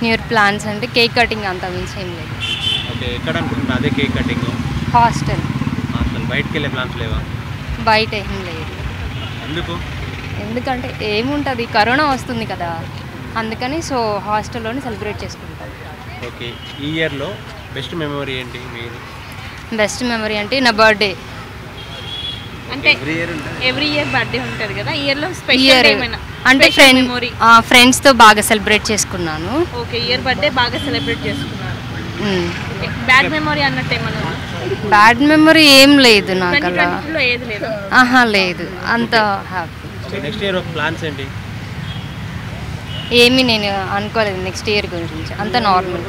New year plans అంటే cake cutting అంత మించి ఏం లేదు. ఓకే ఎక్కడ అనుకుంటున్నా అదే కేక్ కటింగ్ హాస్టల్ అసలు బయటికి వెళ్ళే ప్లాన్స్ లేవా? బయట ఏం లేదు. ఎందుకు? ఎందుకంటే ఏముంటుంది? కరోనా వస్తుంది కదా. అందుకని సో హాస్టల్లోనే సెలబ్రేట్ చేసుకుంటాం. ఓకే ఈ ఇయర్లో బెస్ట్ మెమరీ ఏంటి మీరు బెస్ట్ మెమరీ అంటే నా బర్త్డే అంటే ఎవ్రీ ఇయర్ ఉంటుంది. ఎవ్రీ ఇయర్ బర్త్డే ఉంటుంది కదా. ఇయర్లో స్పెషల్ ఇయర్ ఏమైనా? అంటే ఫ్రెండ్ మెమొరీ ఫ్రెండ్స్తో బాగా సెలబ్రేట్ చేసుకున్నాను. ఓకే ఇయర్ బర్త్డే బాగా సెలబ్రేట్ చేసుకున్నారు మ్మ్. బ్యాడ్ మెమొరీ అన్నట్టు ఏమన్నా బ్యాడ్ మెమరీ ఏం లేదు నాకు అలా ఆహా లేదు. అంత హ్యాపీ నెక్స్ట్ ఇయర్ ప్లాన్స్ ఏంటి? ఏమీ నేను అనుకోలేదు నెక్స్ట్ ఇయర్ గురించి. అంత నార్మల్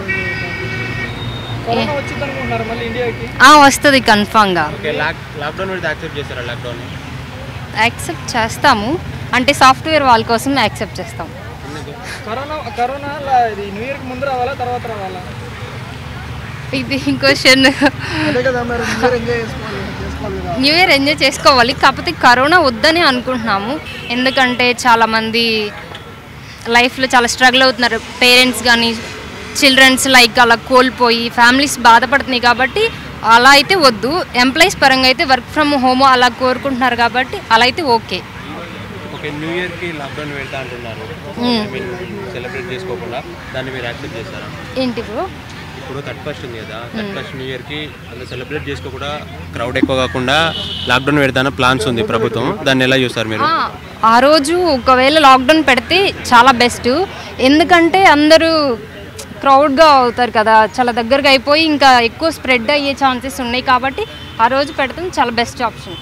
వస్తుంది కన్ఫామ్గా యాక్సెప్ట్ చేస్తాము. అంటే సాఫ్ట్వేర్ వాళ్ళ కోసం యాక్సెప్ట్ చేస్తాం. కరోనా కరోనా లా- ఇది న్యూ ఇయర్కి ముందు రావాలా తర్వాత రావాలా? ఇది క్వశ్చన్ అదే కదా మరి న్యూ ఇయర్ ఎంజాయ్ చేసుకోవాలి చేసుకోవాలి కదా. న్యూ ఇయర్ ఎంజాయ్ చేసుకోవాలి కాకపోతే కరోనా వద్దని అనుకుంటున్నాము. ఎందుకంటే చాలామంది లైఫ్లో చాలా స్ట్రగుల్ అవుతున్నారు. పేరెంట్స్ కానీ చిల్డ్రన్స్ లైక్ అలా కోల్పోయి ఫ్యామిలీస్ బాధపడుతున్నాయి కాబట్టి అలా అయితే వద్దు. ఎంప్లాయీస్ పరంగా అయితే వర్క్ ఫ్రమ్ హోమ్ అలా కోరుకుంటున్నారు కాబట్టి అలా అయితే ఓకే. ఓకే న్యూ ఇయర్కి లాక్డౌన్ పెడతా అంటున్నారు. సెలబ్రేట్ చేసుకోకుండా దాన్ని మీరు యాక్సెప్ట్ చేస్తారా ఏంటి బ్రో? ఇప్పుడు థర్డ్ ఫస్ట్ ఉంది కదా. థర్డ్ ఫస్ట్ న్యూ ఇయర్కి అలా సెలబ్రేట్ చేసుకోకుండా క్రౌడ్ ఎక్కువ కాకుండా లాక్డౌన్ పెడతాన ప్లాన్స్ ఉంది ప్రభుత్వం. దాన్ని ఎలా చూస్తారు మీరు? ఆ, ఆ రోజు ఒకవేళ లాక్డౌన్ పెడితే చాలా బెస్ట్ ఎందుకంటే అందరూ క్రౌడ్గా అవుతారు కదా. చాలా దగ్గరగా అయిపోయి ఇంకా ఎక్కువ స్ప్రెడ్ అయ్యే ఛాన్సెస్ ఉన్నాయి కాబట్టి ఆ రోజు పెడతాం చాలా బెస్ట్ ఆప్షన్